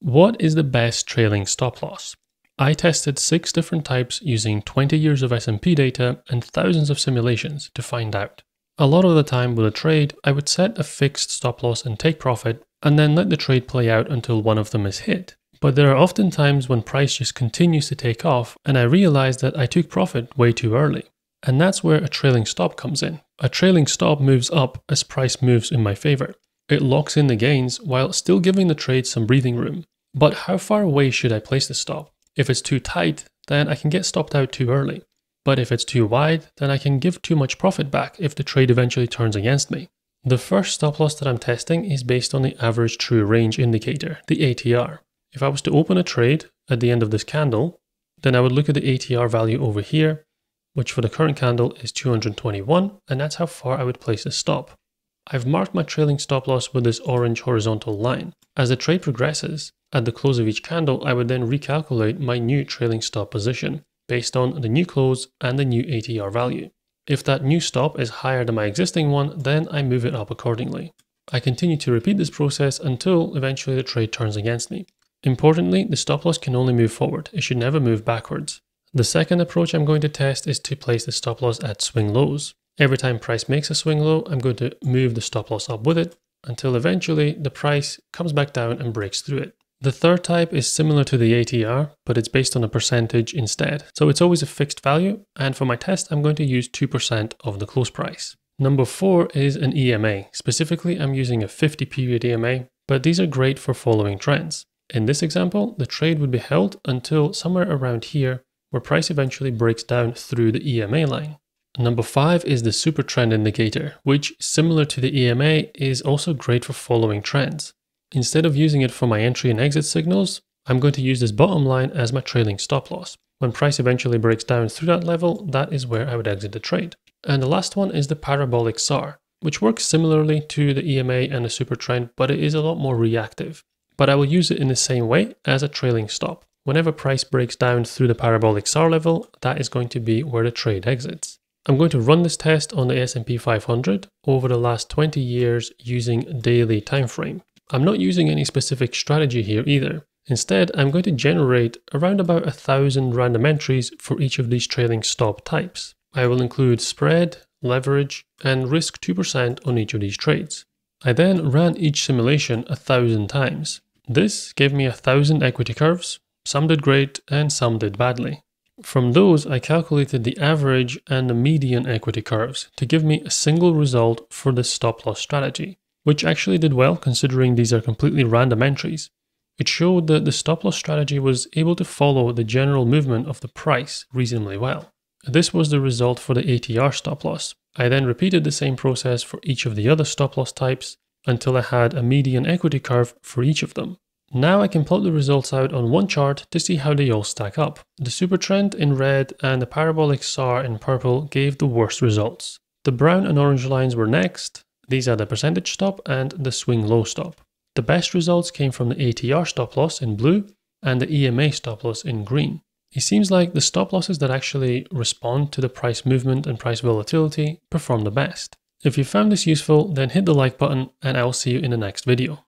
What is the best trailing stop loss? I tested six different types using 20 years of S&P data and thousands of simulations to find out. A lot of the time with a trade, I would set a fixed stop loss and take profit and then let the trade play out until one of them is hit. But there are often times when price just continues to take off and I realize that I took profit way too early. And that's where a trailing stop comes in. A trailing stop moves up as price moves in my favor. It locks in the gains while still giving the trade some breathing room. But how far away should I place the stop? If it's too tight, then I can get stopped out too early. But if it's too wide, then I can give too much profit back if the trade eventually turns against me. The first stop loss that I'm testing is based on the average true range indicator, the ATR. If I was to open a trade at the end of this candle, then I would look at the ATR value over here, which for the current candle is 221, and that's how far I would place a stop. I've marked my trailing stop loss with this orange horizontal line. As the trade progresses, at the close of each candle, I would then recalculate my new trailing stop position based on the new close and the new ATR value. If that new stop is higher than my existing one, then I move it up accordingly. I continue to repeat this process until eventually the trade turns against me. Importantly, the stop loss can only move forward, it should never move backwards. The second approach I'm going to test is to place the stop loss at swing lows. Every time price makes a swing low, I'm going to move the stop loss up with it until eventually the price comes back down and breaks through it. The third type is similar to the ATR, but it's based on a percentage instead. So it's always a fixed value, and for my test, I'm going to use 2% of the close price. Number four is an EMA. Specifically, I'm using a 50 period EMA, but these are great for following trends. In this example, the trade would be held until somewhere around here, where price eventually breaks down through the EMA line. Number five is the super trend indicator, which similar to the EMA is also great for following trends. Instead of using it for my entry and exit signals, I'm going to use this bottom line as my trailing stop loss. When price eventually breaks down through that level, that is where I would exit the trade. And the last one is the parabolic SAR, which works similarly to the EMA and the super trend, but it is a lot more reactive. But I will use it in the same way as a trailing stop. Whenever price breaks down through the parabolic SAR level, that is going to be where the trade exits. I'm going to run this test on the S&P 500 over the last 20 years using daily time frame. I'm not using any specific strategy here either. Instead, I'm going to generate around about a thousand random entries for each of these trailing stop types. I will include spread, leverage, and risk 2% on each of these trades. I then ran each simulation a thousand times. This gave me a thousand equity curves, some did great and some did badly. From those, I calculated the average and the median equity curves to give me a single result for the stop loss strategy, which actually did well considering these are completely random entries. It showed that the stop loss strategy was able to follow the general movement of the price reasonably well. This was the result for the ATR stop loss. I then repeated the same process for each of the other stop loss types until I had a median equity curve for each of them. Now I can plot the results out on one chart to see how they all stack up. The super trend in red and the parabolic SAR in purple gave the worst results. The brown and orange lines were next, these are the percentage stop and the swing low stop. The best results came from the ATR stop loss in blue and the EMA stop loss in green. It seems like the stop losses that actually respond to the price movement and price volatility perform the best. If you found this useful, then hit the like button and I will see you in the next video.